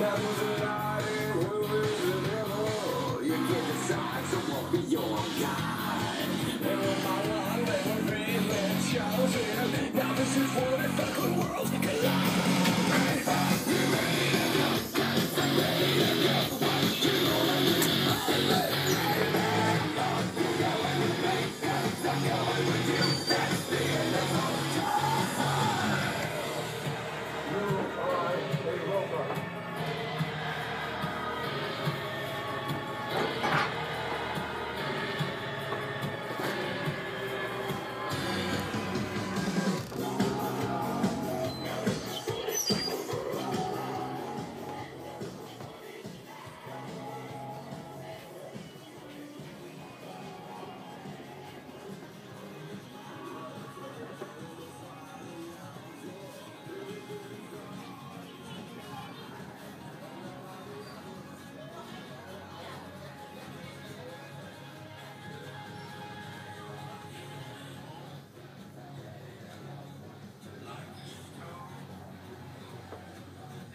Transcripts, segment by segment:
Heaven's a light and the devil. You can't decide, so walk be your god?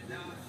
Now,